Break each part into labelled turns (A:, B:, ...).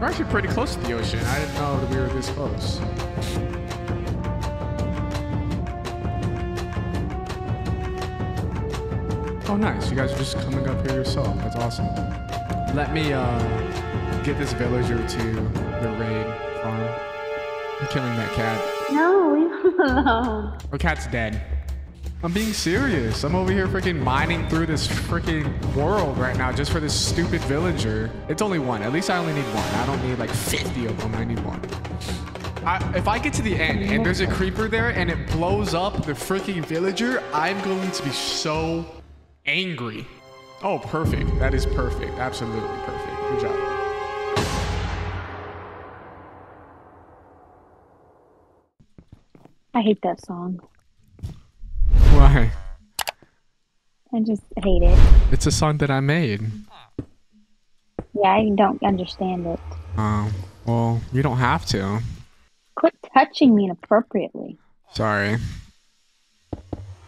A: We're actually pretty close to the ocean. I didn't know that we were this close. Oh, nice. You guys are just coming up here yourself. That's awesome. Let me uh, get this villager to the raid farm. I'm killing that cat.
B: No, leave him alone.
A: The cat's dead. I'm being serious. I'm over here freaking mining through this freaking world right now just for this stupid villager. It's only one. At least I only need one. I don't need like 50 of them. I need one. I, if I get to the end and there's a creeper there and it blows up the freaking villager, I'm going to be so angry. Oh, perfect. That is perfect. Absolutely perfect. Good job.
B: I hate that song.
A: Why?
B: I just hate it.
A: It's a song that I made.
B: Yeah, I don't understand it.
A: Oh, well, you don't have to.
B: Quit touching me inappropriately.
A: Sorry.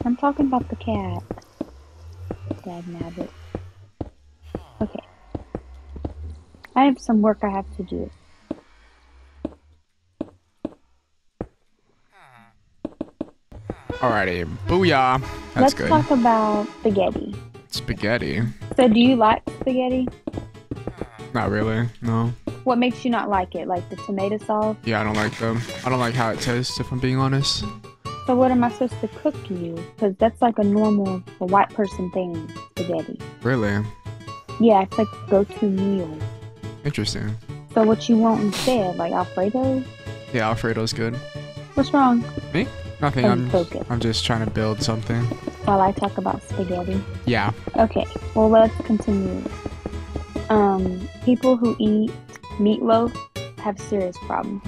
B: I'm talking about the cat. Dag nabbit. Okay. I have some work I have to do.
A: Alrighty. Booyah. That's
B: Let's
A: good.
B: talk about spaghetti.
A: Spaghetti.
B: So, do you like spaghetti?
A: Not really. No.
B: What makes you not like it? Like the tomato sauce?
A: Yeah, I don't like them. I don't like how it tastes, if I'm being honest.
B: So, what am I supposed to cook you? Because that's like a normal, a white person thing, spaghetti.
A: Really?
B: Yeah, it's like go to meal.
A: Interesting.
B: So, what you want instead? Like Alfredo?
A: Yeah, Alfredo's good.
B: What's wrong?
A: Me? Nothing. I'm,
B: focus.
A: I'm just trying to build something.
B: While I talk about spaghetti.
A: Yeah.
B: Okay, well, let's continue. Um, people who eat meatloaf have serious problems.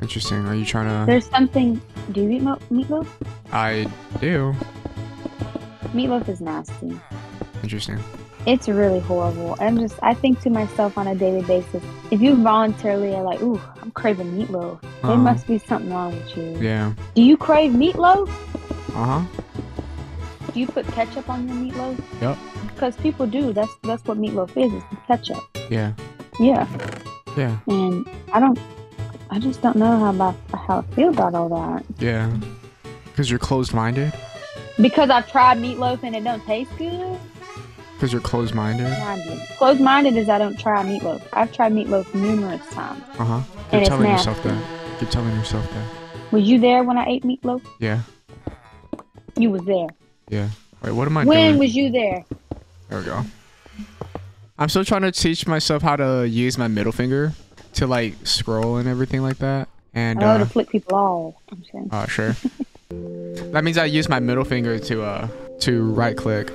A: Interesting. Are you trying to?
B: There's something. Do you eat mo- meatloaf?
A: I do.
B: Meatloaf is nasty.
A: Interesting.
B: It's really horrible. I'm just, I think to myself on a daily basis, if you voluntarily are like, ooh, I'm craving meatloaf, there
A: Um,
B: must be something wrong with you.
A: Yeah.
B: Do you crave meatloaf?
A: Uh huh.
B: Do you put ketchup on your meatloaf?
A: Yep.
B: Because people do. That's that's what meatloaf is. It's ketchup.
A: Yeah.
B: Yeah.
A: Yeah.
B: And I don't. I just don't know how about how I feel about all that.
A: Yeah. Because you're closed-minded.
B: Because I've tried meatloaf and it don't taste good.
A: Because you're closed-minded.
B: Minded. Closed-minded is I don't try meatloaf. I've tried meatloaf numerous times.
A: Uh huh. You're telling
B: nasty.
A: yourself that. You're telling yourself that.
B: Was you there when I ate meatloaf?
A: Yeah.
B: You was there.
A: Yeah. Wait, what am I
B: when
A: doing?
B: was you there?
A: There we go. I'm still trying to teach myself how to use my middle finger to like scroll and everything like that. And
B: I know
A: uh,
B: to flip people off. I'm
A: uh sure. that means I use my middle finger to uh to right click.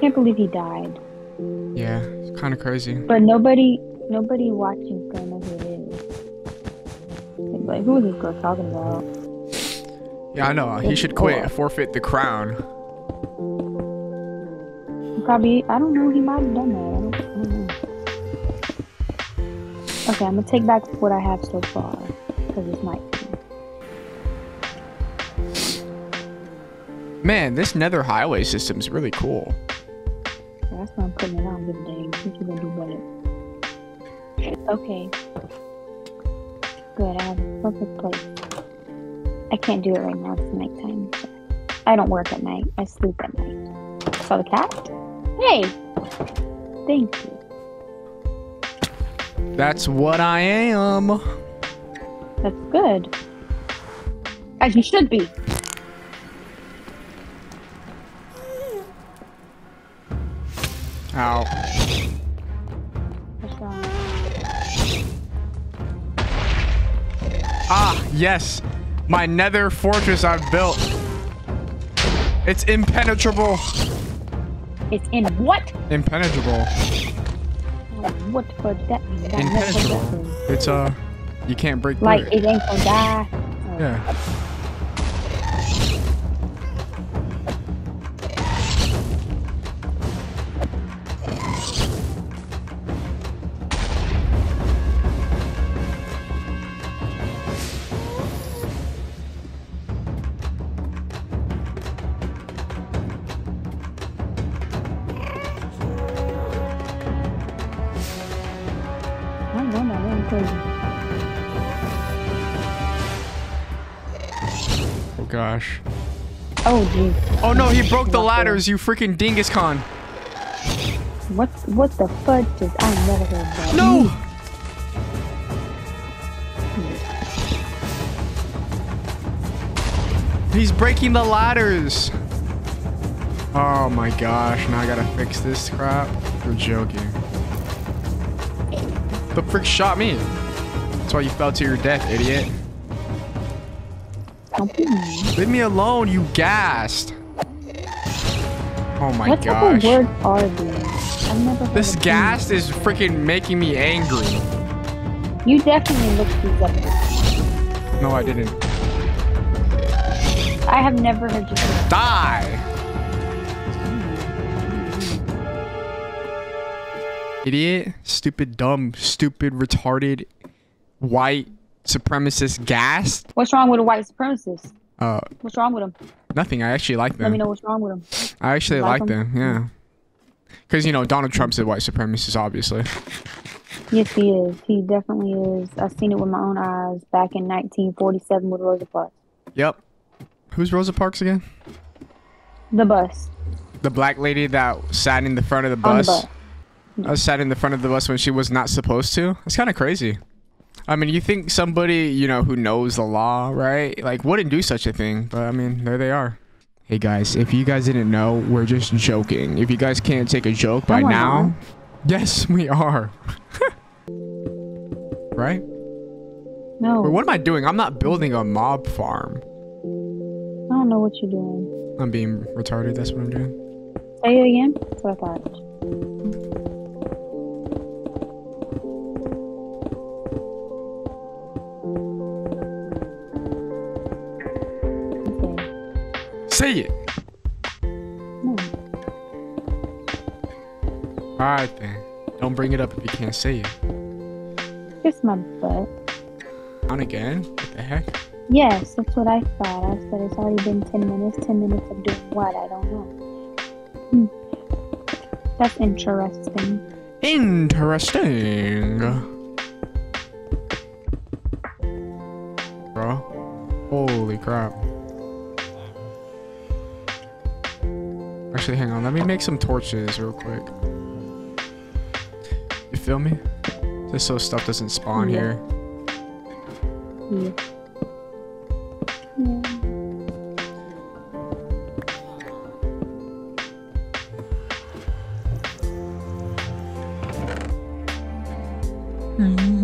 B: Can't believe he died.
A: Yeah, it's kind of crazy.
B: But nobody, nobody watching's gonna like, who is this girl talking about?
A: Yeah, I know. He should quit, forfeit the crown.
B: Probably, I don't know. He might have done that. I don't, I don't know. Okay, I'm gonna take back what I have so far because it's night.
A: Man, this nether highway system is really cool.
B: That's why I'm putting it on good day. Think you're gonna do better. Okay. Good. I have perfect place. I can't do it right now. It's nighttime. I don't work at night. I sleep at night. Saw the cat? Hey. Thank you.
A: That's what I am.
B: That's good. As you should be.
A: Ow. Ah, yes. My nether fortress I've built. It's impenetrable.
B: It's in what?
A: Impenetrable.
B: What the that mean? That never heard that
A: Impenetrable. It's uh, you can't break through
B: Like
A: it.
B: it ain't gonna die.
A: Yeah. Gosh.
B: Oh, jeez.
A: Oh no, he broke the ladders, you freaking dingus con.
B: What, what the fudge is... I never heard that.
A: No! He's breaking the ladders. Oh my gosh, now I gotta fix this crap. You're joking. The frick shot me. That's why you fell to your death, idiot.
B: Don't be mean.
A: Leave me alone, you gassed. Oh my
B: what type
A: gosh.
B: of words are these? I've never
A: This gas is freaking making me angry.
B: You definitely looked these up.
A: No, I didn't.
B: I have never heard you say that.
A: Die! Idiot, stupid, dumb, stupid, retarded, white, supremacist, gas.
B: What's wrong with a white supremacist?
A: Uh,
B: What's wrong with them?
A: nothing. I actually like them.
B: Let me know what's wrong with them.
A: I actually like
B: like
A: them, yeah. Because, you know, Donald Trump's a white supremacist, obviously.
B: Yes, he is. He definitely is. I've seen it with my own eyes back in 1947 with Rosa Parks.
A: Yep. Who's Rosa Parks again?
B: The bus.
A: The black lady that sat in the front of the bus.
B: On the
A: bus.
B: bus.
A: I sat in the front of the bus when she was not supposed to. It's kind of crazy. I mean, you think somebody, you know, who knows the law, right? Like, wouldn't do such a thing. But, I mean, there they are. Hey, guys, if you guys didn't know, we're just joking. If you guys can't take a joke by
B: No,
A: now, yes, we are. right?
B: No,
A: what am I doing? I'm not building a mob farm.
B: I don't know what you're doing.
A: I'm being retarded. That's what I'm doing.
B: Say it again. That's what I thought.
A: Say it.
B: No.
A: All right, then. Don't bring it up if you can't say it.
B: Kiss my butt.
A: On again? What the heck?
B: Yes, that's what I thought. I said it's already been 10 minutes. 10 minutes of doing what? I don't know. Hmm. That's interesting.
A: Interesting. Bro. Holy crap. Actually, hang on. Let me make some torches real quick. You feel me? Just so stuff doesn't spawn
B: Yeah.
A: here.
B: Yeah. Yeah.
A: Mm-hmm.